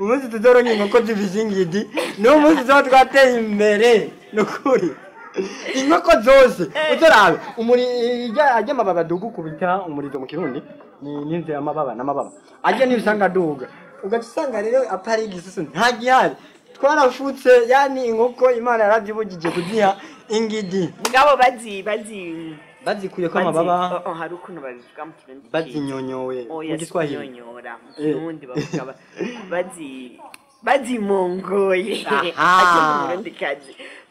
umunsi tuzoronka inkoko zifise ingidi niwo munsi tuzoba twateye imbere. Nukuri inkoko zose. Uzorabe arya amababa dugukubita umurizo mu kirundi ni ninze amababa n'amababa. Arya n'ibisanga aduga. Ugaca usanga rero apari igisusu nta gihari twarafutse yani inkoko imana yaravyibugije kuziha ingidi. Mugabo bazi bazi. Bazikuye ko bazi- amababa oh, oh, hari ukuntu babivuga mu kirundi bazinyonyowe oya mu giswahili Eh. kirundi bavuga ba- bazi bazimongoye.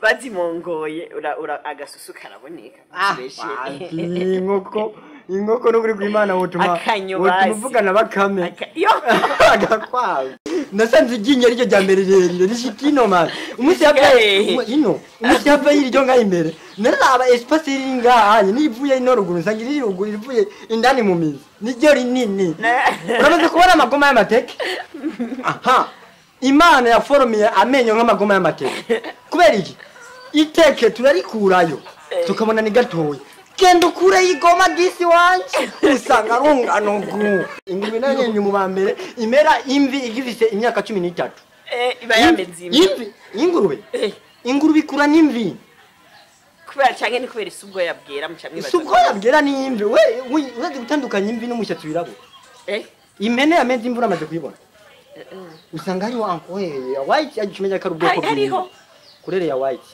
Bazimongoye. Agasusu karaboneka. Iyi inkoko. Inkoko n'ukuri kw'imana butuma butuma uvugana bakame. Agakwavu. Nasanze iryinyo ryo rya mbere rirerire. Rishika ino mani umunsi Hehe. yava ino. Umunsi yava yiri ryo ngaho imbere. Naraba espace riri ngahanye nivuye ino ruguru nsanga iri ruguru rivuye indani mu mizi. Niryo rinini. Uramaze kubona amagoma y'amateke? Aha. Imana yaforomiye amenyo nk'amagoma y'amateke. Kubera iki? Iteke turarikurayo tukabona ni gatoya genda ukureyo igoma gisi wanje? Usanga runganugu ingurube na yo nyene mu ba mbere imera imvi igifise imyaka cumi n'itatu. Eh, iba yameze imvi ingurube? Eh, ingurube ikura n'imvi? Kubera canke ni kubera isi ubwo yabwera muca mwibaza si ubwo yabwira n'imvi? We urazi gutandukanya imvi n'umushatsi wirabura. Eh, impene yameze imvura amaze kuyibona. Usanga hariho ankoheye ya white agicumenya ko ari ubwoko hariho. kurere ya white.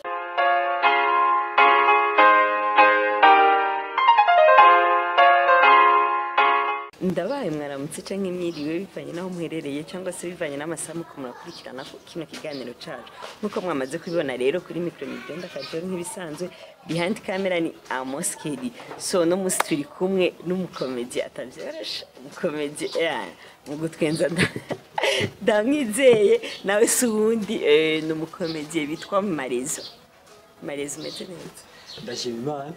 Ndabaye mwaramutse canke mwiriwe bivanye n'aho muherereye cyangwa se bivanye n'amasaha muko murakurikirana kino kiganiro cacu. Nk'uko mwamaze kubibona rero kuri mikoro migenda kajoro nk'ibisanzwe behind camera ni Amos Kelly so no musi turi kumwe n'umukomedi atavyorosha umukomedi eh, mu gutwenza nda- ndamwizeye nawe si uwundi eh, ni umukomedi bitwa Marezo. Marezo umeze neza. Ndashima imana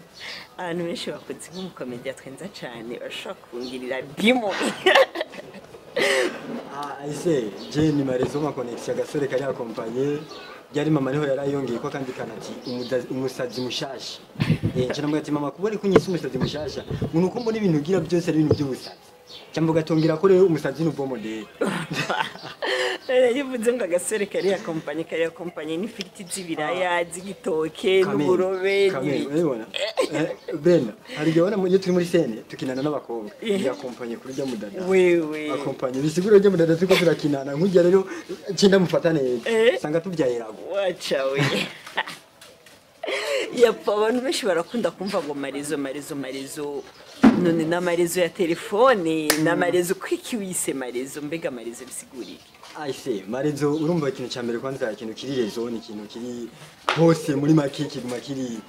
abantu benshi bakunze nk'umukomedi atwenza cyane bashobora kungirira bimo. Ah, ese je ni marezo ma connection agasore kari akompanye ryari mama ni ho yarayongeye ko kandi kanati umusazi mushasha. Eh nje namwe ati mama kubona kunyisa umusazi mushasha umuntu uko mbona ibintu ugira byose ari ibintu by'ubusazi. Cyangwa ugatongera ko rero umusazi ni uvo modeli yivuze ngo agasore kari akompanye kari akompanye n'ifiriti z'ibiraya z'igitoke n'uburobe Eh, Brenda hari igihe ubona iyo turi muri sene tukinana n'abakobwa Yeah. yakompanye kuri rya mudada wewe akompanye bisigura rya mudada turiko turakinana nk'ujya rero cinda mufata neza Eh. usanga tubyaye rago wacawe yapfa abantu benshi barakunda kumva ngo marezo marezo marezo none n'amarezo ya telefone n'amarezo kwiki wise marezo mbega marezo bisigura iki Aise, marezo urumva ikintu cya mbere kwanza ikintu kiri rezo ni ikintu kiri hose muri make kiguma kiri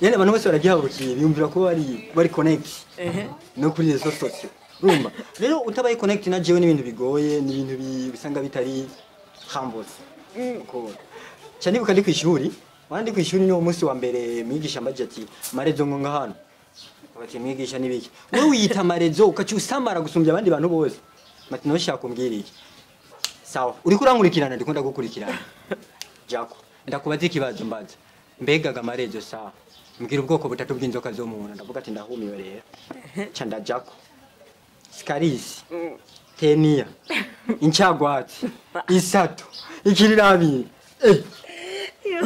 yani abantu bose baragihabukiye biyumvira ko bari bari connect Ehe. no kuri rezo sosio urumva? Rero utabaye connect na jewe n'ibintu bigoye ni ibintu bi- bisanga bitari humble uko? Cyane nibuka ndi ku ishuri wandi ku ishuri niwo munsi wa mbere mwigisha mbaje ati marezo ngo nga hano. Bati mwigisha nibiki wowe wiyita marezo ukaci usamara gusumbya abandi bantu bose. Mati nawe shaka umbwira iki sawa. Uriko urankurikirana ndiko ndagukurikirana jako. Ndakubaza ikibazo mbaza mbegaga amarezo sawa. Mbwira ubwoko butatu bw'inzoka zo mu nda ndavuga ati ndahumiwe rero ca ndajako sikarisi. Teniya incagwatsi isato ikirirabiri eh.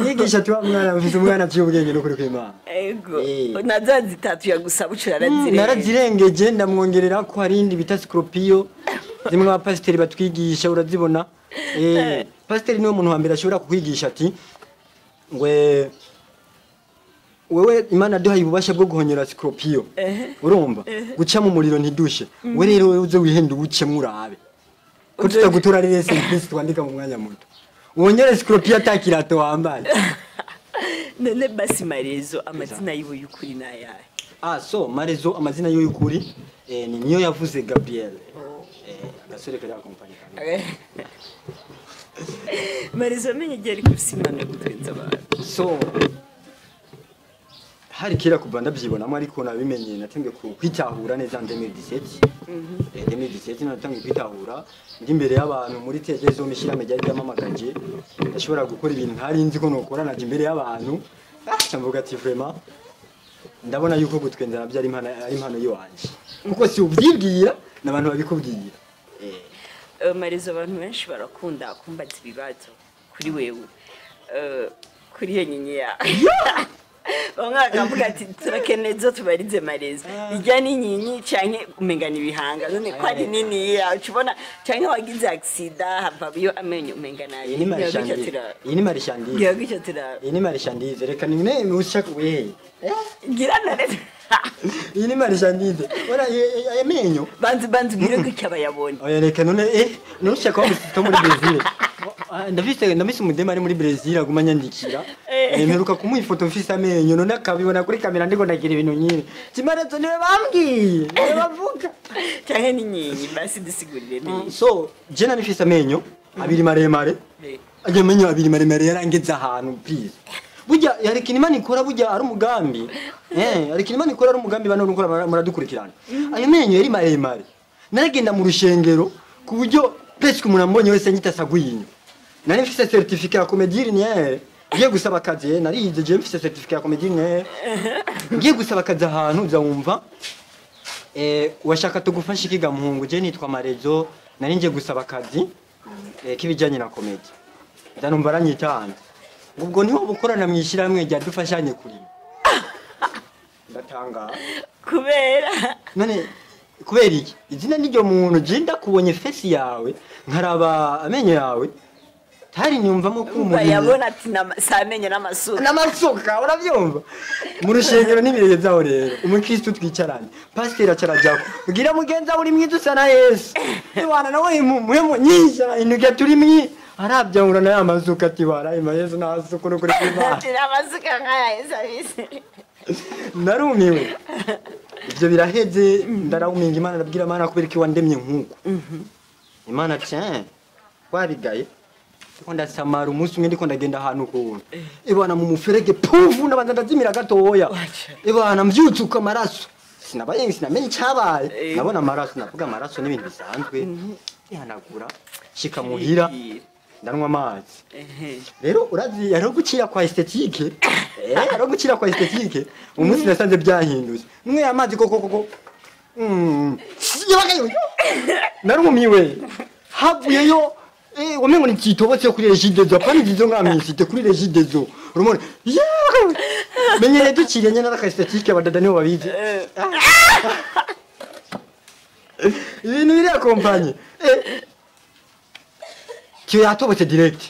Yigisha tuba mwana mfise umwana aciye ubwenge n'ukuri kw'imana ego. Eh. naza zitatu yagusaba ucura Mm, arazirenga narazirengeje ndamwongerera ko hari indi bita sikoropiyo zimwe abapasiteri batwigisha urazibona? Eh, pasiteri ni we muntu wa mbere ashobora kukwigisha ati ngwe wewe imana duhaye ububasha bwo guhonyera sikoropiyo. Urumva? Guca mu muriro ntidushe. We rero wewe uze wihende uwucemwo urabe. Ko tutagutora rero serivisi twandika mu mwanya muto. Wongere sikoropiyo atakirato wambaye. None basi marezo amazina yiwe y'ukuri ni ayahe? Ah, so marezo amazina yo y'ukuri eh, ni niyo yavuze Gabriel. Eh, agasore kari akompanye kamwe. marezo amenye igihe ari yo gutwenza abantu. So hari kera kuva ndabyibonamo ariko nabimenye natangiye kwitahura neza en 2017 eh, 2017 natangiye kwitahura. Ndi imbere y'abantu muri tegezo mishirame ryari ryamamagaje ndashobora gukora ibintu ntari nzi ko nokora naje imbere y'abantu. Ah, camvuga ati vraiment ndabona yuko gutwenza na byo ari impano ari impano yiwanje kuko si ubyibwira n'abantu babikubwira. eh, Eh, marizo abantu benshi barakunda kumbaza ibibazo kuri wewe. Eh, kuri iyo yawe bamwe bakavuga ati turakeneye zo tubarize marizo ijya n'inyinyi canke umengana ibihanga? None ko ari nini yawe ubona canke wagize agisida havayo amenyo umengana iyi ni marishandize iyi ni marishandize iyi ni marishandize reka nimwe ushaka wehe ngira none iyi ni marishandize ora aya menyo banzi banzi ngire gutya bayabona oya reka none eh none ushaka wa musito muri Brazil. Ah, ndafise ndafise umudema ari muri Brazil aguma nyandikira mperuka kumuha ifoto mfise amenyo none akabibona kuri kamera ndiko ndagira ibintu nyine. Kimarazo niwe bambwiye niwe bavuga ni nyinyi basi dusigurire neza so jena nifise amenyo abiri maremare. Ajya amenyo abiri maremare yarangeze ahantu please. Burya yareka imana ikora burya ari umugambi. Eh yareka imana ikora ari umugambi bano gukora muradukurikirana. Ayo menyo yari maremare. Naragenda mu rushengero ku buryo presque umuntu ambonye wese nyita sagwinyo nari mfise certificat ya linéaire ngiye gusaba akazi eh, narize je mfise certificat ya comédie linéaire ngiye gusaba akazi ahantu uza wumva. Eh washaka tugufasha ikiga muhungu? Je nitwa Marezo nari ngiye gusaba akazi eh, k'ibijyanye na komedi ndanumva aranyitanze ubwo ni ho bukorana mu ishyirahamwe rya dufashanye kurima. Ndatangara kubera. None kubera iki? Izina n'iryo muntu je ndakubonye fesi yawe nkaraba amenyo yawe tari nyumvamo ko umuntu bayabona ati nama- si amenyo n'amasuka. N'amasuka urabyumva? Mu rushengero n'ibirenge byaho rero. Umukristo twicaranye. Pasiteri acarajako bwira mugenzi wawe uri mwiza usa na yesu. Iwana nawe muhemu nyinshi intuga turi mwi arabyahura na ya mazuka ati warayima yesu n'amasuka uri kuri kwimana ati n'amasuka nk'aya esabisi narumiwe. Ibyo biraheze. Ndarawuminga imana ndabwira imana kubera ko wandemye nk'uko imana tiens wabigaye ndasamara umunsi umwe ndiko ndagenda ahantu ukuntu. Ibana mu muferege puvu ndabanza ndazimira gatoya. Ibana mbyutsuka amaraso. Sinabaye sinamenye icyabaye. Eh. nabona amaraso navuga amaraso n'ibintu bisanzwe. Ihanagura shika muhira ndanwa amazi. Ehe. rero urazi hariho gukira kwa estetike? Eh hariho gukira kwa estetike? Umunsi nasanze byahindutse numwe amazi koko koko mm. Yabagayo narumiwe havuyeyo eh wamengo ni kitobotse kuri regidezo apana izo ngamisite kuri regidezo urumone yabagayo menyere dukiriye nyana na estetike abadada nibo babizi ibintu biriya kompanye. Eh. Kiyo yatobotse direct.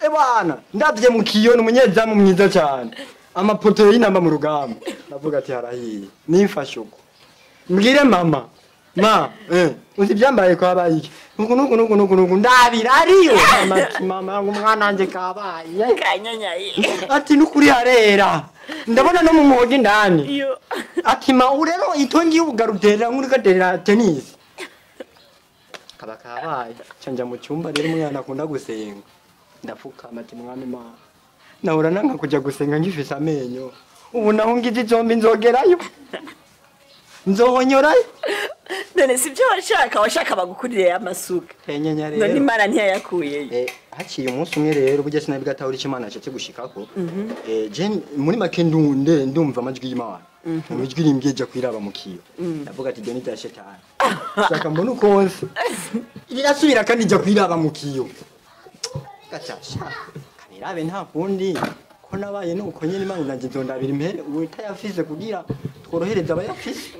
E bana ndavye mu kiyo ni umunyezamu mwiza cyane. Amapoto y'inamba mu rugamba ndavuga ati harahiye. Nimfashe uko. Mbwire mama. Ma uzi ibyambaye ko habaye iki nuku nuku nuku nuku nuku ndabira ariyo mama mama ngo umwana wanje kabaye kanyanyaye ati nukuri harera ndabona no mu muhogo indani ati ma urero itongi y'ubugarutera nk'uri gatera tennis. Kaba kabaye canja mu cyumba rero umwana akunda gusenga ndapfukama ati mwami ma nahora nanka kuja gusenga ngifise amenyo ubu naho ngize zombi nzogerayo nzohonyorayo none si byo washaka washaka bagukurire amasuka none imana ntiyayakuyeyo Eh, haciye umunsi umwe rero burya sinabwo atahura icyo imana yashatse gushikako Eh, je muri make ndumva amajwi y'imana. Mu ijwi rimbye jya kwiraba mu kiyo. Ndavuga ati deni rya shetani. Shaka mbona uko nzi rirasubira kandi jya kwiraba mu kiyo. Kabirabe nta kundi. Ko nabaye nuko nyine imana nanjye nzondabira impere utayafise kugira tworohereze abayafise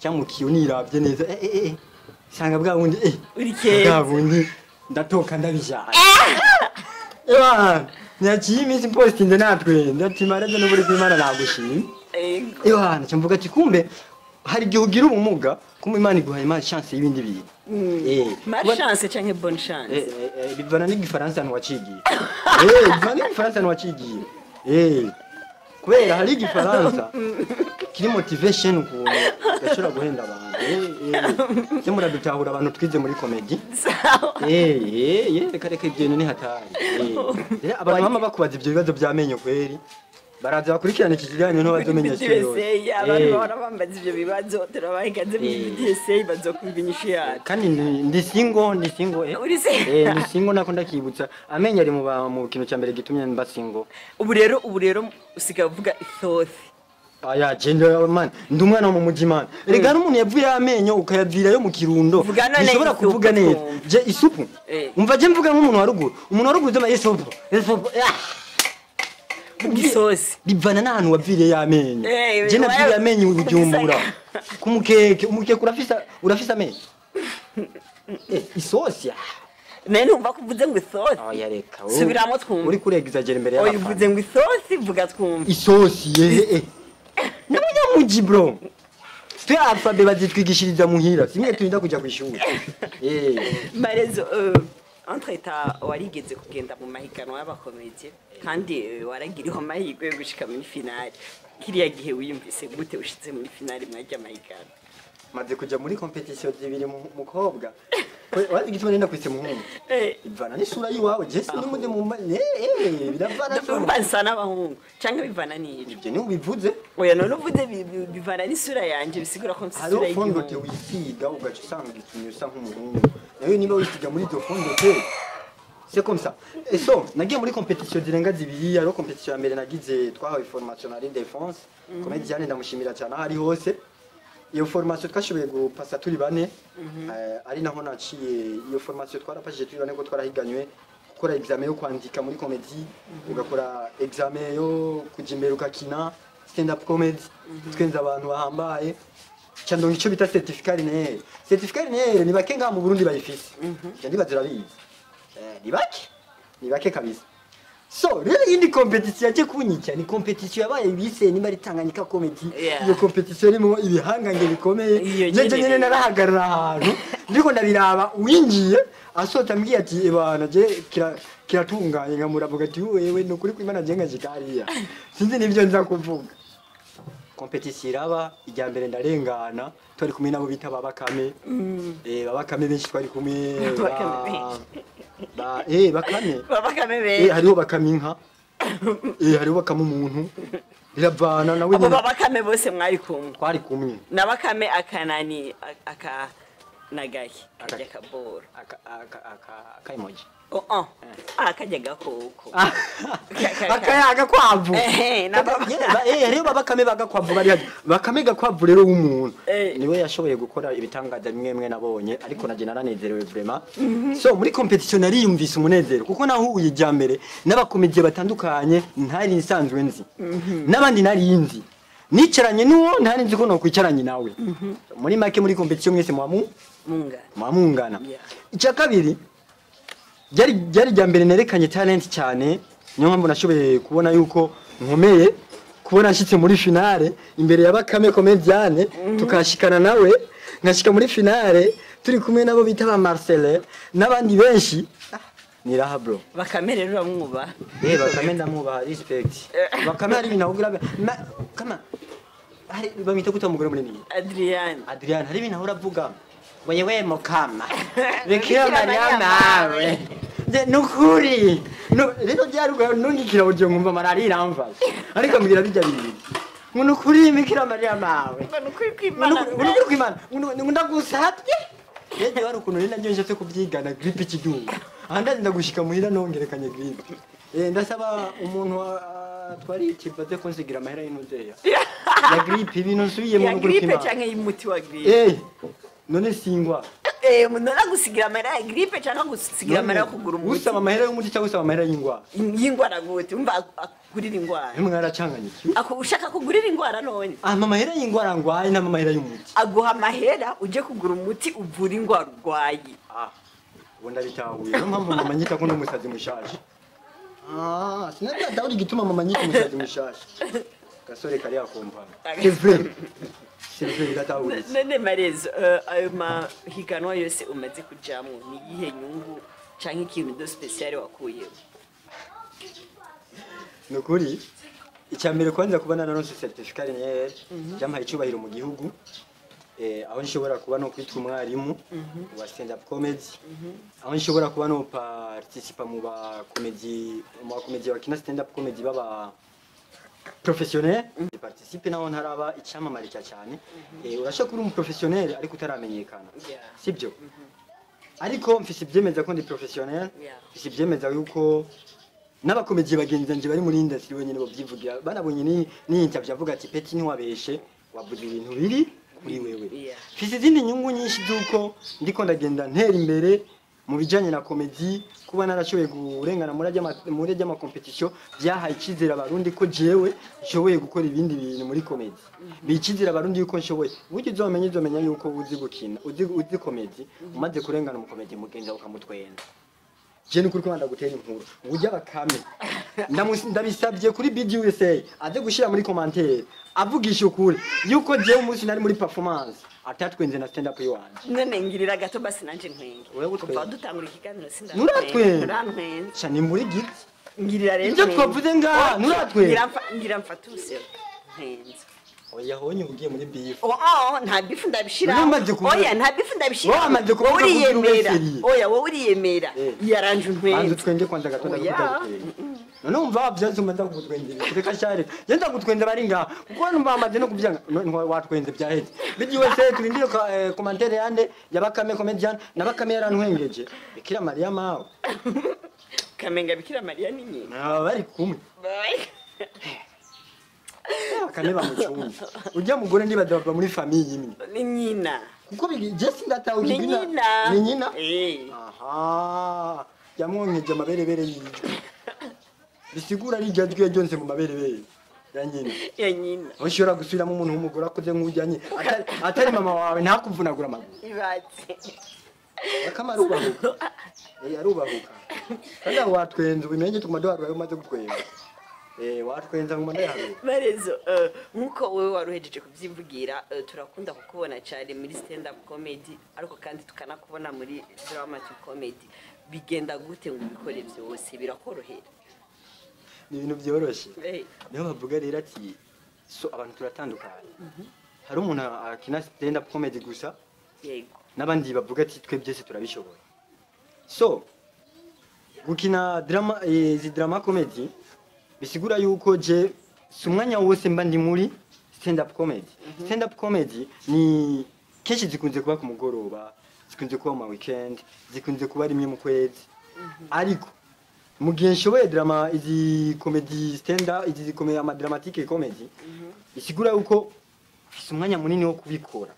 cyangwa mu kiyo nirabye neza eh eh eh. Sanga bwa bundi bwa bundi ndatoka ndabijana. Ewa, nyakiye iminsi postinze natwe. Ndatimaraze n'uburi kw'Imana nagushimye. Ego. Ewa, ncamvuga ati kumbe hari igihe ugira ubumuga kumbe Imana iguhaye ma chance y'ibindi bintu. Eh, ma kuba- chance canke bonne chance? Bivana n'igifaransa ntiwacigiye. Eh, bivana n'igifaransa ntiwacigiye. Eh, kubera hari igifaransa kiri motivation ukuntu gashobora guhenda abantu. Eh, eh. Se muradutahura abantu twize muri sawa Eh, eh, eh, reka reka ibyo ni hatari. Eh, abantu bama bakubaza ibyo bibazo by'amenyo kweri. Baraza bakurikirana iki kiganiro no bazomenya DSA abantu Eh, bahora bambaza ivyo bibazo turabaha ikaze muri Eh. DSA bazokumva inyishu yacu kandi ndi singo ndi singo eh. Uri se? Eh, ndi singo nako ndakibutsa. Amenyo ari mu mu kintu cya mbere gitumye mba singo. ubu rero ubu rero usigaye uvuga ithothi aya genda man ndi umwana mu muji man rega n'umuntu yavuye amenyo ukayavirayo mu kirundo isupu kuvuga neza je isupu Eh. umva je mvuga nk'umuntu wa ruguru umuntu wa ruguru zama isupu isupu igisosi bivana n'ahantu waviriye y'amenyo Eh, je naviriye amenyo bujumbura ku mukeke umukeke urafise urafise amenyo Eh, isosi naye numva ko uvuze ngo isosi. Oya reka Subiramo twumve. uri kuregizagera imbere oya y'abafana uvuze ngo isosi vuga twumva isosi yehe n'abanyamuji bro. Twe alfabe bazitwigishiriza muhira simwe turinda kuja kw'ishuri Eh. marezo euh, entre ta warigeze kugenda mu mahiganwa y'abakomediye kandi euh, waragiriho amahirwe yo gushika muri finale. Kiriya gihe wiyumvise gute ushitse muri finale mwajya amahiganwa maze kuja muri competition zibiri mu mukobwa. Kwe- wazi igituma nenda kwise muhungu Eh. ivana n'isura yiwawe je sinumude mu ma- eh eh biravana Ndumva nsa n'abahungu canke bivana n'ijwi ivyo ni ubivuze. Oya none uvuze bi- bi- bivana n'isura yanje bisigura ko mfise hariho isura fondote y'igihungu wisiga ugaca usanga ikintu usa nk'umuhungu. Nawe niba wisiga muri izo fondote c'est comme ça. Et so nagiye muri competition zirenga zibiri hariho competition ya mbere nagize twahawe formation ndamushimira cyane. Aho ari hose. Iyo formation twashoboye gupasa turi bane. Eh, ari naho naciye. Iyo formation twarapashije turi bane ko twarahiganywe gukora examen yo kwandika muri comedy ugakora examen yo kuja imbere ukakina stand up comedy. Twenza abantu bahambaye. Cyandonga icyo bita certificat linéaire certificat linéaire ni bake ngaha mu Burundi bayifise ni bake ni bake kabisa so rero iyindi competition yaje kunyica ni competition yabaye bise niba ari Tanganyika comedy Yeah. iyo competition irimo ibihangange bikomeye jeje nyene. nyene narahagarara ahantu ndiko ndabiraba winjiye asota ambwiye ati ebana je kira kiratunganye nkamuravuga ati wewe ni ukuri kwimana je nkaje kariya sinzi nibyo nza kuvuga competition iraba ijya mbere ndarengana twari kumwe nabo bita babakame eh babakame benshi twari kumwe eh bakame. Babakame eh benshi hariho bakame inka. Eh hariho bakame umuntu. Biravana nawe abo nyene babakame bose mwari kumwe. Twari kumwe. Na bakame akanani a- aka nagahe kajya kaboro. Aka aka aka aka emoji oh oh. Ah kajya gakoko aka agakwavu Ehe, na baba- eh hariho babakame bagakwavu bari bakame gakwavu rero w'umuntu. Eh. ni we yashoboye gukora ibitangaza bimwe bimwe nabonye ariko naje naranezerewe vraiment so muri competition nariyumvise umunezero kuko nahuye ijya mbere n'abakomediye batandukanye ntari nsanzwe nzi. N'abandi nari nzi. Nicaranye n'uwo ntari nzi ko nokwicaranye nawe. Muri make muri competition mwese mwamu munga mwamungana. Icya kabiri ryari rya mbere nerekanye talent cyane niyo mpamvu nashoboye kubona yuko nkomeye kubona nshyitse muri finale imbere ya bakame komediane tukashikana nawe nkashika muri finale turi kumwe nabo bita ba Marcel n'abandi benshi. Ni raha bro. Bakame rero uramwubaha eh bakame ndamubaha respect. Bakame ari ibintu ahubwo kama hari bamwita gute umugore munini? Adrian. Adrian hari ibintu ahora avuga wewe mukama bikira Bikira mariya Mariya mawe nje nukuri. No- rero byaruga nungikira ugiye nkumva marari iramvaje ariko mbwira bijya bibiri ngo nukuri bikira mariya mawe ngo nukuri ngo kwimana nukuri kwimana. Ngo ndagusabye yewe hari ukuntu rero na byo nshaka kubyigana gripe ikiduga ahandazi ndagushika muhira nongerekanye gripe eh ndasaba umuntu ah, twari kibaze ko nsigira amahera y'intuzeya ya gripe ibintu nsubiyemo ya nukuri gripe kwimana. canke y'umuti wa gripe Eh, none singwa. umuntu aragusigira amahera ya gripe canke agusigira amahera yo kugura umuti Usaba amahera y'umuti cyangwa usaba amahera y'ingwa. y'ingwara gute umva akugurira ingwara Hemwe aracanganye. ushaka kugurira ingwara none Ah, mama mahera y'ingwara ngwaye na mama mahera y'umuti. aguha amahera uje kugura umuti uvura ingwara urwaye. Ubu ndabitahuye. Niyo mpamvu mama nyita ko n'umusazi mushaje. Ah, sinabya Dawudi gituma mama nyita umusazi mushaje. Gasore kari akumva. None marezo eh, ayo mahiganwa yose umaze kujamwo ni iyihe nyungu canke ikintu do special wakuyemo Nukuri icya mbere kwanza kuba nararonse certificat linéaire byampaye icyubahiro mu gihugu eh, aho nshobora kuba no kwitwa umwarimu wa stand up comedy aho nshobora kuba no participa mu ba comedy mu ba comedy bakina stand up comedy baba professionnel participe naho ntaraba icyamamare cya cyane urashobora kuba uri umuprofessionnel ariko utaramenyekana sibyo ariko mfise ibyemeza ko ndi Yeah. mfise ibyemeza yuko n'abakomeje bagenzi banje bari muri industry wenyine bavyivugira banabonye ni ni interview avuga ati peti ntiwabeshe wavuze ibintu biri kuri wewe mfise izindi nyungu nyinshi z'uko ndiko ndagenda ntera imbere mu bijanye na komedi kuba narashoboye kurengana muri competition byahaye icyizere abarundi ko jewe nshoboye gukora ibindi bintu muri komedi bikizira abarundi yuko nshoboye. Buryo uzomenya uzomenya yuko uzi gukina uzi komedi umaze kurengana mu komedi mugenda ukamutwenza. Je ni kuri ko ndagutera inkuru? Ujya bakame. Ndabisabye kuri BDUSA aze gushira muri commentaire avugisha ukuri. Yuko jewe umunsi nari muri performance. Atatwenze na stand up yiwanje none ngirira gato basi nanje ntwenge kuva dutangura ikiganiro sinda Nuratwenga. urantwenze sha ni muri giti ngirira rero Ibyo ntwenze. twavuze ngaha, nuratwenga. ngira mfa- ngira mfata urusero ntwenze oya honye ugiye muri beef. Oh, oh, nta bifu ndabishira. Oya nta bifu ndabishira. Wowe ko ugira uriyemera oya wowe uriyemera Eh. yaranje banza untwenze utwenge kwanza gatonda Oya. Kutagutwenga none umva wavyanze umaze kugutwengera reka share je ndagutwenza bari ngaha kuko numva bamaze no kuvyanga none watwenze byaheze BDUSA turindire ka- eh, commentaire yande yabakame comedian nabakame yarantwengeje bikira mariya mawe kamenga bikira mariya ni naba bari kumwe bakame bamucunze ujya mugore ndibaza bava muri famiye imwe ni nyina. Kuko bigi- je sindatawe ni nyina? ni nyina? Eh. aha. Yamwonkeje amaberebere yijwe bisigura ari iryo jwi ryonse mu maberebere ya nyina ya nyina ushobora gusubiramo umuntu w'umugore akoze nk'ujyanye atari, mama wawe ntakuvunagura amaguru ibatse. Akama arubahuka Eh, arubahuka kandi aho watwenze ubimenye tuguma duharura umaze gutwenga Eh, watwenza ndayaharura barezo eh, nk'uko wowe wari uhejeje kubyivugira turakunda kukubona cyane muri stand up comedy ariko kandi tukanakubona muri dramatic comedy. Bigenda gute ngo ubikore byose? Birakorohera. Ni ibintu byoroshye. Niyo bavuga rero ati so abantu turatandukanye. Hari umuntu akina stand up comedy gusa? N'abandi bavuga ati twe byose turabishoboye. So gukina drama eh, izi drama comedy bisigura yuko je si umwanya wose mba ndi muri stand up comedy. Stand up comedy ni kenshi zikunze kuba ku mugoroba zikunze kuba mu ma weekend zikunze kuba rimwe mu kwezi. Ariko mu gihe nshoboye drama izi comedy stand up izi comedy ama dramatique comedy bisigura yuko mfise umwanya munini wo kubikora.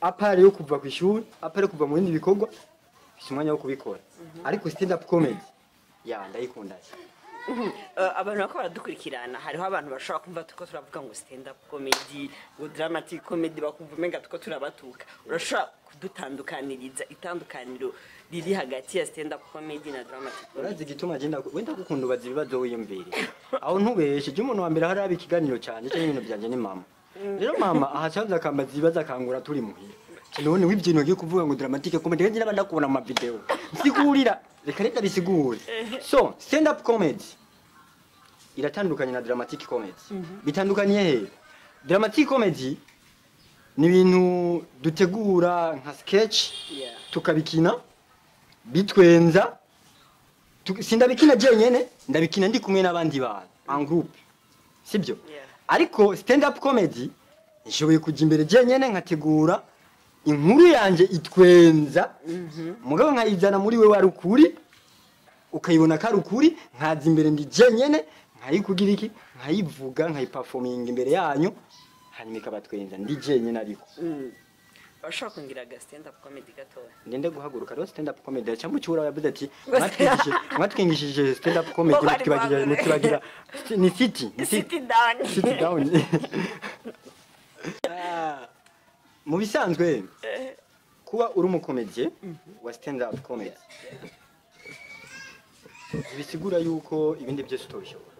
Apare yo kuva ku ishuri apare kuva mu bindi bikorwa mfise umwanya wo kubikora. Ariko stand up comedy ya ndayikunda. Eh, abantu bako baradukurikirana. Hariho abantu bashobora kumva tuko turavuga ngo stand up comedy ngo dramatic comedy bakumva umenga tuko turabatuka. Urashobora kudutandukaniriza itandukaniro riri hagati ya stand up comedy na dramatic comedy urazi igituma agenda wenda gukunda ubaza ibibazo wiyumvire aho ntubeshe je umuntu wa mbere hari abikiganiro cyane cyangwa ibintu byanje ni mama. Rero mama ahacaza akambaza ibibazo akangura turi muhira none w'ibyintu ugiye kuvuga ngo dramatique comedy kandi n'abandi kubona mu mavideo nsigurira reka reka bisigure. So stand up comedy iratandukanye na dramatic comedy. Bitandukanye he? Dramatic comedy ni ibintu dutegura nka sketch tukabikina bitwenza? Sindabikina jenyene ndabikina ndi kumwe n'abandi bantu en groupe. Sibyo? Ariko stand up comedy nshoboye kujya imbere jenyene nkategura inkuru yanje itwenza. Mugabo nkayizana muri we wari ukuri ukayibona ko ari ukuri nkaza imbere ndi jenyene nkayikugira iki? Nkayivuga nkayiperforminga imbere yanyu hanyuma ikabatwenza. Ndi jenyene ariko. Mm. Urashobora kungira aga stand up comedy gatoya? Ndende guhaguruka rero stand up comedy. Cyangwa cyura yavuze ati mwatwigishije stand up comedy mutibagira mutibagira ni city ni city. Down. Sit down. Mu bisanzwe kuba uri umukomedie wa stand up comedy bisigura yuko ibindi byose utobishobora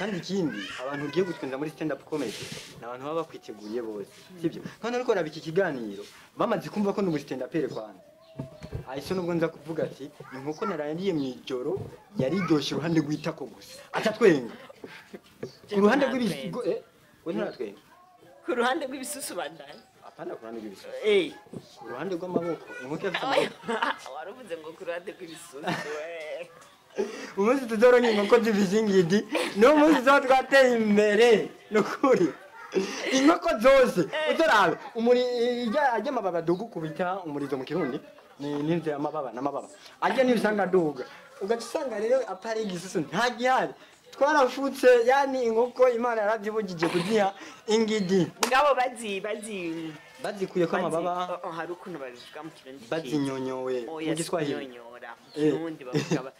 kandi ikindi abantu ugiye gutwenza muri stand up comedy ni abantu baba bakwiteguye bose sibyo? Kandi ariko raba iki kiganiro bamaze kumva ko ndi umu stand upere kwanza? Ahise nubwo nza kuvuga ati inkoko narariye mu ijoro yari iryoshye uruhande rw'itako gusa. Atatwenga ku ruhande rw'ibisigo eh we nturatwenga ku ruhande rw'ibisusu bandaye apana ku ruhande rw'ibisigo eh. Ku ruhande rw'amaboko. Inkoko ifite amaboko waravuze ngo ku ruhande rw'ibisusu we umunsi tuzoronka inkoko z'ibizingidi niwo munsi tuba twateye imbere ni ukuri. Inkoko zose ijya ajya amababi adugukubita umurizo mu kirundi ni n'inzu y'amababa n'amababa. Ajya niyo usanga aduga. Ugaca usanga rero apari igisusu nta gihari. Twarafutse yani inkoko imana yarazibugije kuziha ingidi. Ngabo bazi bazi. Bazikuye ko amababa bazi- oh, hari ukuntu babivuga mu kirundi bazinyonyowe oya mu giswahili. sinyonyora mu Eh. kirundi bavuga ba-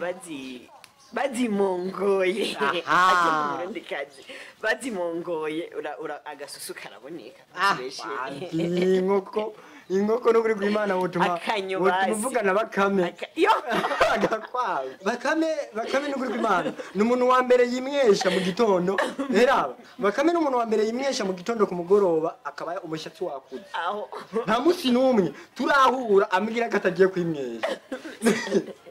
bazi bazimongoye Aha. ati mu Burundi kazi. Bazimongoye ura, ura agasusu karaboneka. Ah, Fresh. banti, inkoko inkoko n'ukuri Akanyo wotuma bazi. uvugana bakame. Bakame bakame n'ukuri kw'imana ni umuntu wa mbere yimwesha mu gitondo. Rero bakame ni umuntu wa mbere yimwesha mu gitondo ku mugoroba akaba umushatsi wakuze. Nta munsi n'umwe. Turahura ambwira ko atagiye kwimwesha.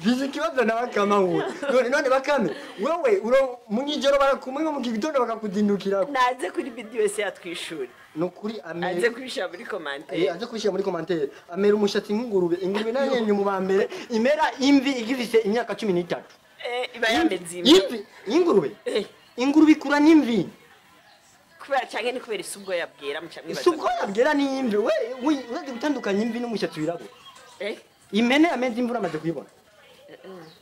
Vizi ikibazo na bakame ahura none none bakame wewe uro mu nyijoro barakumwe mu gitondo bakakuzindukira naze kuri video yose yatwishura ni ukuri ame aze kubishira muri Eh, commentaire aje kubishyira muri komantere amera umushatsi nk'ingurube. Ingurube na yo nyene mu ba mbere imera imvi igifise imyaka cumi n'itatu. Eh iba yameze imvi. Ingurube? Eh. ingurube ikura n'imvi. Kubera canke ni kubera isi ubwo yabwera muca mwibaza si ubwo yabwera n'imvi. We we- urazi gutandukanya imvi n'umushatsi wirabura. Eh. Impene ameze imvura amaze kuyibona.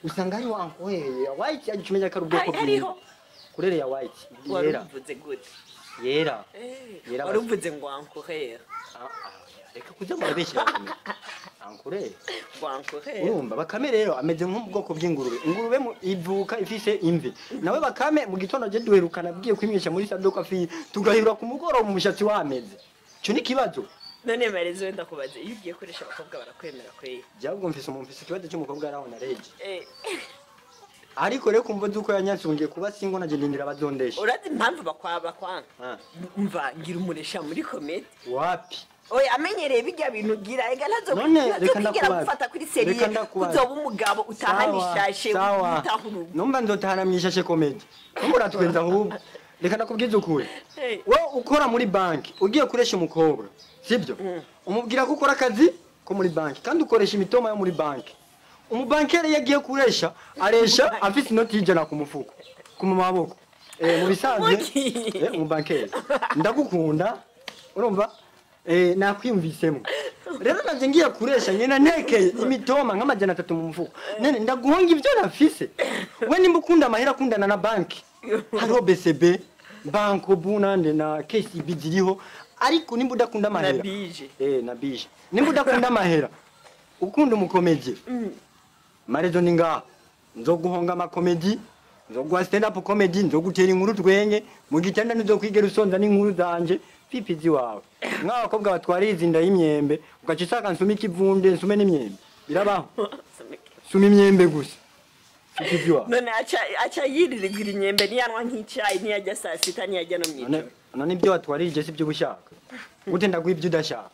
Usanga ari wankweye white agicumenya ko ari ubwoko Hari- hariho. kurere ya white wari yera. Yera Yera wari uvuze ngo wankorera Ah, ah, reka kuja murabeshyira bakamenya ankurere urumva bakame rero ameze nko mu bwoko bw'ingurube. Ingurube ivuka ifise imvi. Nawe bakame mu gitondo je duherukana agiye kwimwisha muri sadoka fi tugahirwa ku mugoroba mu mushatsi wameze ico ni ikibazo none marezo wenda kubaza. Iyo ugiye koresha abakobwa barakwemera kweye umuntu mfise ikibazo cy'umukobwa araho na reje Eh, ariko rero kumva zuko yanyasungiye kuba singo naje ndindira abazondesha. Urazi impamvu bakwaba kwanga Ah, mva ngira umuresha muri komedi wapi? Oya amenyereye bijya bintu ugira. Ega ntazo reka ndakubaza. gufata kuri Reka seriye uzoba umugabo utahana ishashe numva nzotahana mwishashe komedi numva uratwenza ahubwo. Reka ndakubwiza ukuri. Wowe ukora muri banki ugiye kuresha umukobwa sibyo umubwira ko ukora akazi ko muri banki kandi ukoresha imitoma yo muri banki. Umubankere iyo agiye kuresha aresha afite inoti y'ijana ku mufuko ku maboko. Eh, mu bisanzwe Mugi. eh, umubankere. Ndagukunda urumva? Eh, nakwiyumvisemo. Rero naje ngiye kuresha nyena ntekeye imitoma nk'amajana atatu mu mufuko nene ndaguhonga ibyo nafise. We nimba ukunda amahera akundana na banki. Hariho BCB banko bunande na KCB ziriho. Ariko nimba udakunda na amahera bije eh na bije nimba udakunda amahera ukunda umukomedi marezo ni ngaha nzoguhonga amakomedi nzoguha stand up comedy nzogutera inkuru twenge mu gitanda nizokwigera usonza n'inkuru zanje pipizi wawe nk'abakobwa batwara izinda y'imyembe ugaca usanga nsuma ikivunde nsume n'imyembe birabaho suma imyembe gusa. Pipizi wawe none aca aca yiririgura imyembe niyanwa nk'icyayi niyajya saa sita niyajya no mu ijoro none ibyo watwarije si byo ushaka gute ndaguha ibyo udashaka?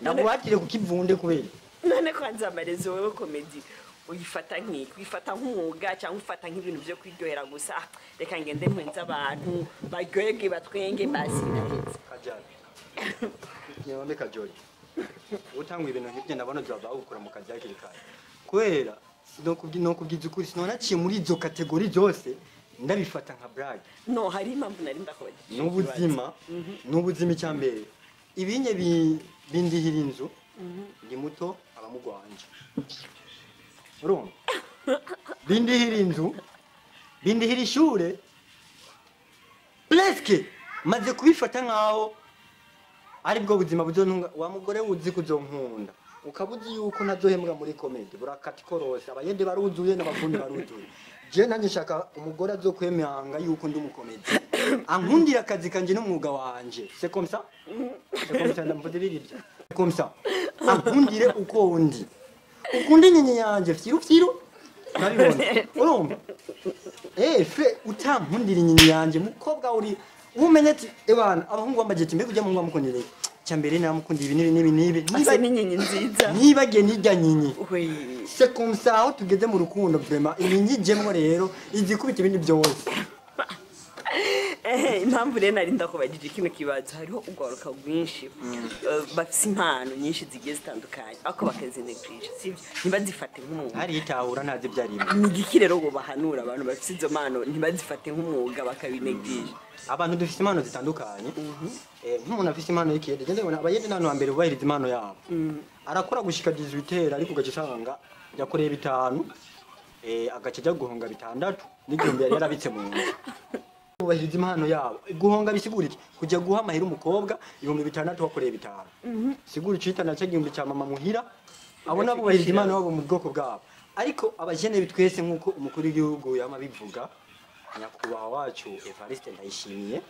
Ndaguhatire kukivunde kubera. None kwanza amarezo wowe komedi uyifata nk'iki uyifata nk'umwuga cyangwa ufata nk'ibintu byo kwiryohera gusa. Ah, reka ngende ntwenze abantu. Baryoherwe batwenge basi birahetse kajari nyabambe kajori utangwa ibintu nk'ibyo ndabona uzaba wawukora mu kazi hakiri kare kubera nokubwi- nokubwiza ukuri sinonaciye muri izo kategori zose ndabifata nka brag no hari impamvu nari ndakubagije n'ubuzima n'ubuzima icya mbere. Ibinye bi- bindihira inzu ndi muto abamugwanje urumva? Bindihira inzu bindihira ishure presque maze kubifata nkaho ari bwo buzima buzontunga wa mugore uzi kuzonkunda. Ukaba uzi yuko nazohembwa muri komedi burakati korose abayede baruzuye n'abafundi baruzuye. Je nanjye nshaka umugore azokwemanga yuko ndi umukomedi. Ankundira akazi kanje n'umwuga wanje. C'est comme ça? C'est comme ça ndamvuze birirya C'est comme ça. Ankundire uko ndi ukunda inyenye yanje. Fyiru fyiru. Nabibona urumva? Eh fe utankundira inyenye yanje. Mukobwa uri umenye ati ebana abahungu bambaje ati mbega ujya mu ngwa mukundire cyambere namukunda ibi nibi nibi nibi asa n'inyenyi nziza. Nibagiye nijya nyinyi. Comme ça aho tugeze mu rukundo vraiment. Inyenyi ijemwo rero izikubita ibindi byose. Ehe impamvu rero nari ndakubagije kino kibazo hariho urwaruka rwinshi eh, bafise impano nyinshi zigiye zitandukanye. Ariko bakazinegirije sibyo ntibazifate nk'umwuga. Hari itahura ntazi ibyo ari byo. Ni igiki rero ngo bahanura abantu bafite izo mpano? Ntibazifate nk'umwuga bakabinegirije abantu dufite impano zitandukanye. Eh, nk'umuntu afite impano y'ikiyede gende ngo abayede nano hambere bubahiriza impano yabo. Arakora gushika 18 ariko ugaca usanga yakoreye bitanu eh agaca ajya guhonga bitandatu n'igihumbi yari yarabitse mu nzu. Ubahiriza impano yabo. Guhonga bisigura iki? Kujya guha amahera umukobwa ibihumbi bitandatu wakoreye bitanu. Sigura icita na cyo igihumbi cya mama muhira abo nabo bubahiriza impano yabo mu bwoko bwabo. Ariko abajene twese nk'uko umukuru w'igihugu yama bivuga nyakubahwa wacu Evariste ndayishimiye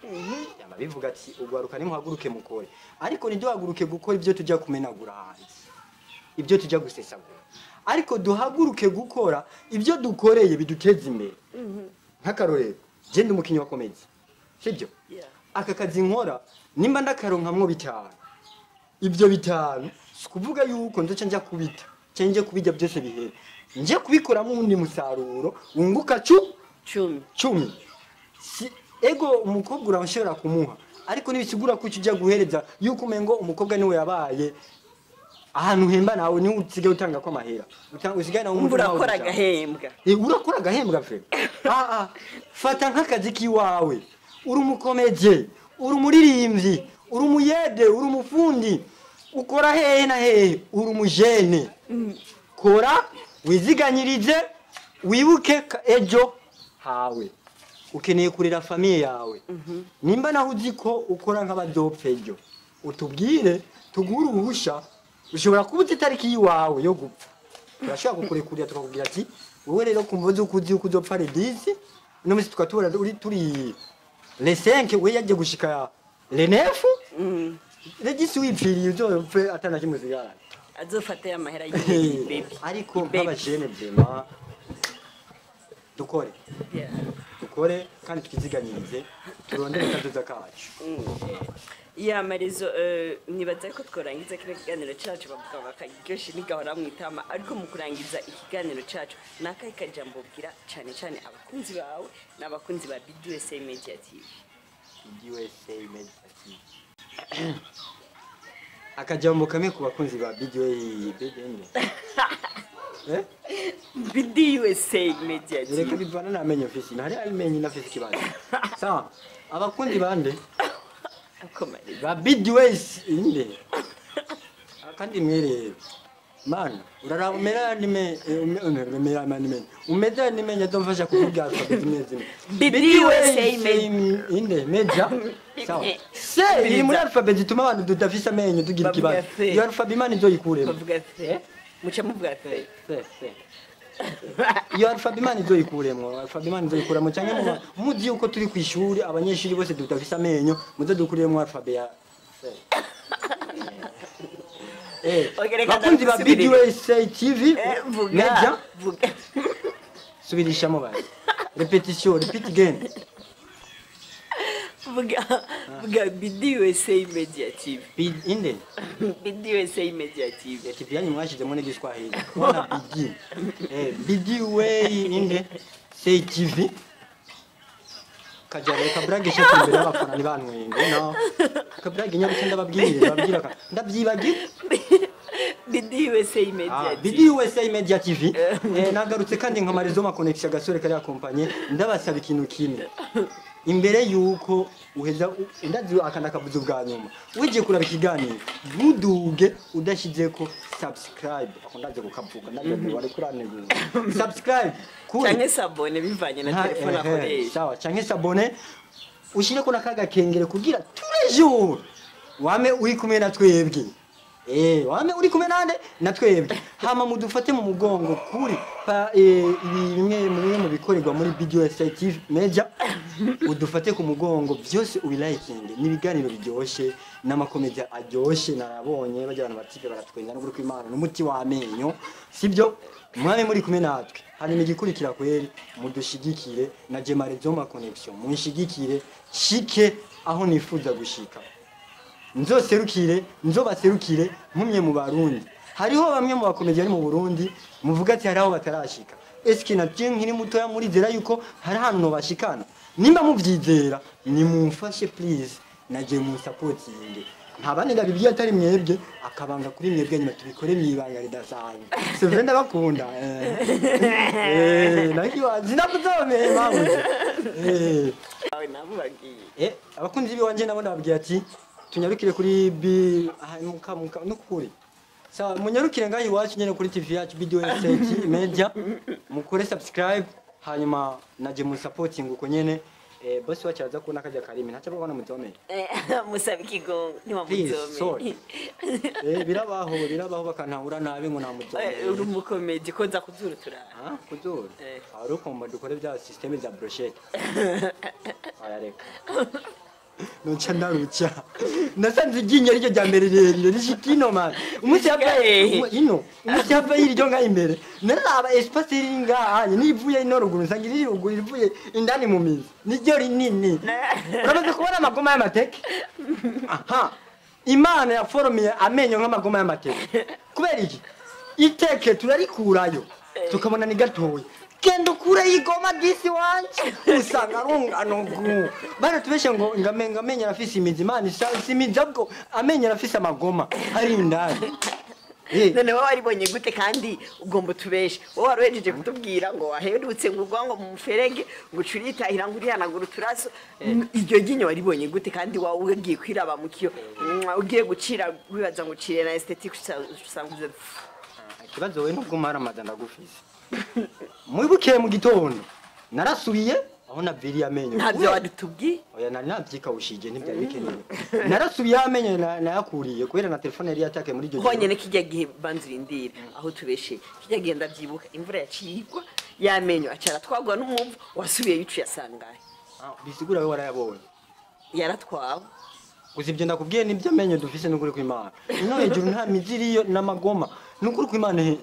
yama bivuga ati ugwaruka nimuhaguruke mukore. Ariko ntiduhaguruke gukora ibyo tujya kumenagura hanze. Ibyo tujya gusesagura. Ariko duhaguruke gukora ibyo dukoreye biduteza imbere. Nk'akarorero. Je ndi umukinnyi wa komedi sibyo? Aka kazi nkora nimba ndakaronkamwo bitanu. Ibyo bitanu si ukuvuga yuko nzoca njya kubita. Cyangwa njye kubijya byose bihere. Njye kubikoramo uwundi musaruro wunguka cu! Cumi cumi si ego umukobwa urashobora kumuha. Ariko ntibisigura ko ujya guhereza yuko umengo umukobwa ni we yabaye ahantu uhemba nawe ni we usigaye utanga ko amahera. Usigaye nawe umva urakora agahembwa. Eh, urakora agahembwa fe ah, ah. fata nk'akazi k'iwawe. Uri umukomeje uri umuririmbyi uri umuyede uri umufundi. Ukora hehe na hehe uri umujene. Kora wiziganyirize wibuke ejo. Hawe. Ukeneye kurera famiye yawe. Nimba naho uziko ukora nk'abadopfejo utubwire tugura uruhusha ushobora kuba uzi itariki y'iwawe yo gupfa. Turashobora kukurekurira tukakubwira ati wowe rero kumva uzi ukuzi uko uzopfa redisi uno munsi tukaba tubona uri turi le 5 we yagiye gushika le 9 redisi wipfiriye uzopfe atana kimwe zigarana azofate amahera y'ibibi ariko nk'abajene vyema dukore. Dukore kandi twiziganyirize turondere kazoza kacu. Ya marizo eh, nibaza ko tworangiza kino kiganiro cacu bavuga bakaryoshye nigahora mwitama ariko mu kurangiza ikiganiro cacu ni akahe kajambo ubwira cane cane abakunzi bawe n'abakunzi ba BDUSA Media TV BDUSA Media TV akajambo kamwe ku bakunzi ba BDUA Eh? BDUSA Media Reka TV bivana n'amenyo mfise ntari amenyo nafise ikibazo sawa? Abakunzi bande? Ako marizo ba BDUS inde. Kandi mwerere mana uraraba umera nime umera nime umeza nime nyadomfasha kuvuga alphabet zimwe zimwe BDUSA inde meja. Sawa? Se iri muri alphabet zituma abantu tudafise amenyo tugira ikibazo iyo alphabet imana izoyikuremo bavuga se muca muvuga se se se iyo alphabet imana izoyikuremo alphabet imana izoyikuremo cyangwa mu- muzi yuko turi ku ishuri abanyeshuri bose tudafise amenyo muze dukuremo alphabet ya se Eh, Okay, reka bakunzi ba ndabisubirire. BDUSA TV Eh, vuga media. vuga. Subirishamo basi. Repetition repeat again. Vuga vuga BDUSA Media TV Bid inde? BDUSA Media TV TV yanyu mwashizemo n'igiswahili wana bidi eh bidi way inde? Say TV kajya reka brage shaka imbere y'abafana ni bantwenge no kabrage nyabutse ndababwira babwira ka ndabyibagiwe BDUSA Media Ah, TV Bidi USA Media TV eh, nagarutse kandi nkamarizo ma connection gasore kari akompanye ndabasaba ikintu kimwe imbere yuko uheza u- ndazi akanda kabuzo bwa nyuma. Wije kuraba ikiganiro ntuduge udashizeko subscribe. Ako ndaze kukavuga ndaje wari kuranegura subscribe kuri canke sabone bivanye na telefone ehe, akoresha. sawa. Canke sabone ushireko n'akaga kengere kugira turejuru wame uri kumwe na twebwe. Eh, uri kumwe nande? Na twebwe hama mudufate mu mugongo kuri. Eh, bimwe mu bikorerwa muri BDO TV Media udufate ku mugongo. Byose ubilikinge n'ibiganiro biryoshe n'amakomedi aryoshe. Narabonye bajya abantu batipe baratwenga no kuri Imana n'umuti w'amenyo. Sibyo? Mwame muri kumwe natwe. Hanyuma igikurikira kweri mudushigikire. Na Jemare Zoma Connection. Munshigikire shike aho nifuza gushika. Nzoserukire nzobaserukire nkumye mu barundi. Hariho bamwe mu bakomedi bari mu burundi muvuga ati hari aho batarashika. Eske na je nkiri mutoya murizera yuko hari ahantu nobashikana nimba muvyizera nimumfashe please. Naje munsapotinge ntabandi ndabibwiye atari mwebwe akabanga kuri mwebwe nyuma tubikore mwibanga ridasanzwe. Sevre ndabakunda nakiwazi nakuzomeye mabuze abakunzi biwanje nabo ndababwira ati tunyarukire kuri bi nukuri sawa munyarukire ngaho iwacu nyene kuri tv yacu video stage media. Mukore subscribe hanyuma naje mu supporting uko nyene. Eh, bosi wacu araza kubona kajya karimi ntaca babona mutomeye Eh, musaba ikigongo ntiwamuzome eh, birabaho birabaho bakantahura nabi ngo uri namutomeye umukomedi. Ko nza kuzura turara Ah, kuzuri Eh. ari ukumva dukore bya systeme za brochette. Aya reka. Nonca ndaruca nasanze iryinyo ryo rya mbere rirerire rishika ino man umunsi hava Hey. ino umunsi hava yiryo ngaho imbere. Naraba espace riri ngaha nivuye ino ruguru nsanga iri ruguru rivuye indani mu mizi. Niryo rinini. Uramaze kubona amagoma y'amateke? Aha. Imana yaforomiye amenyo nk'amagoma y'amateke. Kubera iki? Iteke turarikurayo tukabona ni gatoya genda ukure igoma disi wanje usanga rungano gu baratubeshe ngo ngamenga amenyo arafise imizi imana si imizi ahubwo amenyo arafise amagoma ari indani Eh, none wowe waribonye gute kandi ugomba utubeshe. Wowe wari wejeje kutubwira ngo waherutse ngo ugwa ngo mu muferege ngo ucuritahira ngo urihanagura uturaso iryo ryinyo waribonye gute kandi wawe ugiye kwiraba mu kiyo Mwah, ugiye gucira wibaza ngo ucire na esthetique usanga uze. Ikibazo we nubwo umara amada ndagufise mwibukiye mu gitondo. Narasubiye aho naviriye amenyo. Ntabyo wadutubwiye? Oya nari navyikawushije ntivyari bikenewe. Narasubiyeho amenyo na- nayakuriye kubera na telefone yari yatake muri iryo joro. honyine kijya gihe banza urindira aho tubeshe. Kijya gihe ndabyibuka imvura yaciye igwa y'amenyo acara twagwa n'umuvu wasubiyeyo uciye asangaye Ah, bisigura we warayabonye. Yaratwawe. Gusa ibyo ndakubwiye ni byo amenyo dufise n'ukuri kw'imana. Ino hejuru nta mizi iriyo n'amagoma. N'ukuri kw'imana he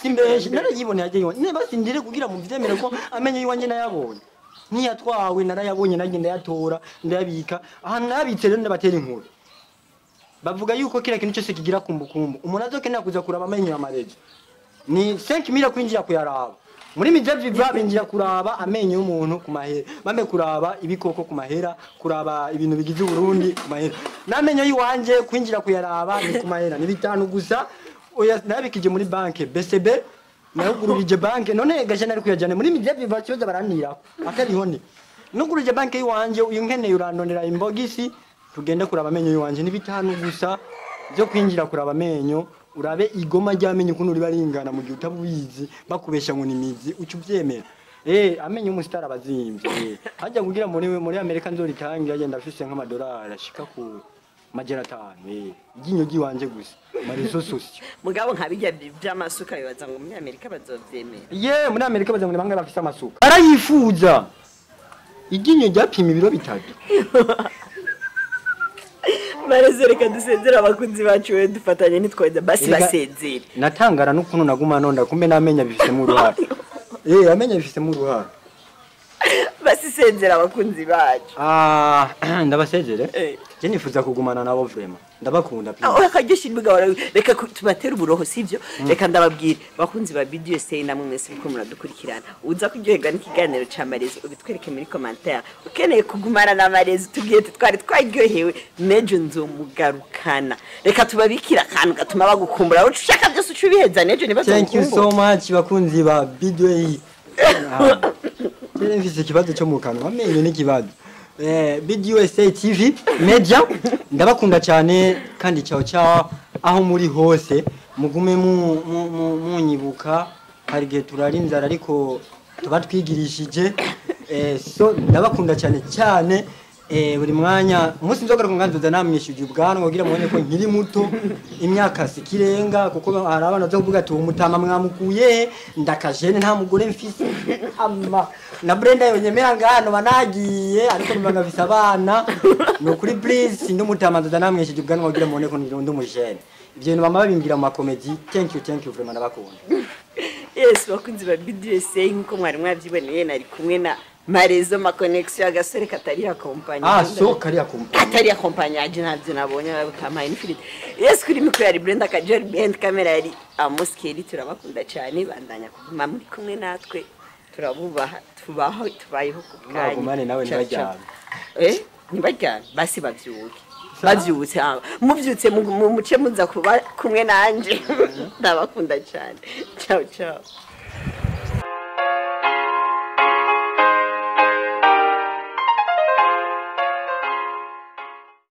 simbeshi narayiboneye ajya yiwa niba sindire kugira mu vyemere ko amenyo yiwanje nayabonye niyatwawe narayabonye nanjye ndayatora ndayabika. Ahantu nayabitse rero ndabatera inkuru. Bavuga yuko kila kintu cyose kigira kumbukumbu. Umuntu azokenera kuza kuraba amenyo ya marezo ni 5000 kwinjira kuyaraba. Muri mijavi binjira kuraba amenyo y'umuntu ku mahera bambe kuraba ibikoko ku mahera kuraba ibintu bigize Burundi ku mahera. N'amenyo yiwanje kwinjira kuyaraba ni ku mahera. Ni bitanu gusa oya nabikije muri banke BCB nagururije banke none gaje nari kuyajana muri mijavi viva cyoza baranira atariho ni nuguruje banke yiwanje uyu nkeneye urandonera imbogisi. Tugende kuraba amenyo yiwanje. Ni bitanu gusa? Byo kwinjira kuraba amenyo. Urabe igoma ry'amenyo ukuntu riba ringana mu gihe utabubizi bakubesha ngo ni imizi. Uca ubyemera. Eh, amenyo y'umusitari aba azimvye. Eh. hajya kugira muri muri Amerika nzoritangira agenda afise nk'amadolari. Ashika ku majana atanu iryinyo ry'iwanje gusa. Marezo sosio mugabo nka bijya by'amasuka bibaza ngo muri amerika bazovyemera? Ye muri Amerika baza ngo ni bangahe bafise amasuka. Arayifuza iryinyo ryapima ibiro bitatu. Bareze reka dusezere abakunzi bacu we dufatanye ntitwajya basi basezere. natangara n'ukuntu naguma nonda kumbe n'amenyo abifisemo uruhare eh amenyo abifisemo uruhare basisenzera abakunzi bacu. Ah, ndabasezere Eh. je nifuza kugumana nabo vraiment ndabakunda pe aho akaryoshye imbuga warawe reka ku- tubatere uburoho sibyo reka ndababwire. Bakunzi ba video say namwe mwese muko muradukurikirana. Uza kuryoherwa n'ikiganiro ca marezi ubitwereke muri commentaire. Ukeneye kugumana na marezi tubwiye ati twari twaryohewe. Nejo nzomugarukana reka tubabikira akantu gatuma bagukumbura. Aho ushaka byose uca ubiheza nejo thank you so much bakunzi ba bidway Mfise ikibazo cyo mu kanwa amenyo n'ikibazo eh BDUSA TV media ndabakunda cyane kandi ciao ciao aho muri hose mugume mu- mu- mu- munyibuka hari igihe turara inzara ariko tuba twigirishije so ndabakunda cyane cyane buri mwanya umunsi nzogaruka nganzoza namwishyuje ubwanwa kugira mubone ko nkiri muto imyaka sikirenga kuko hari abana baza kuvuga ati uwo mutama mwamukuye ndakajene nta mugore mfise. Ama na Brenda yonyemera ngano banagiye ariko nimba ngafise abana. Ni ukuri please sindi umutama nzoza namwishyuje ubwanwa kugira mubone ko ndi umujene. Ibyo bintu bama babimbwira mu makomedi thank you thank you vraiment ndabakunda. Yes bakunzi ba BDSA nk'uko mwari mwabyiboneye nari kumwe na marezo ma connection agasore katari akompanye ah so kariya kumpa atari akompanyage ntabyo nabonye bakampaye n'ifiriti yes kuri mikoro yari brenda kajori behind camera yari amos keri turabakunda cyane bandanya kuguma muri kumwe natwe turabubaha tubaho tubayeho ku bwanyu Mwagumane nawe ntibaryame. eh? Ntibaryame basi babyuke babyutse mubyutse mu- mu- muce muza kuba kumwe nanje ndabakunda cyane ciao ciao.